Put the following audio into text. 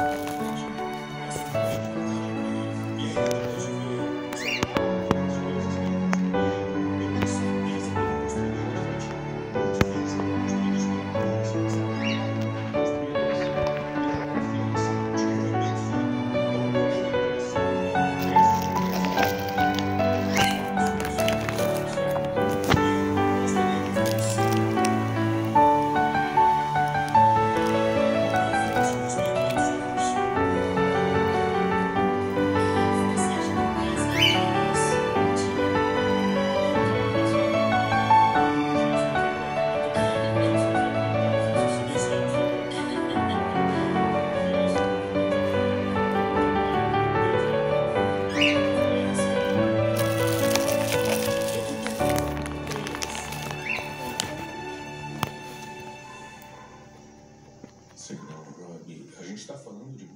Depois Senhor, né? a gente está falando de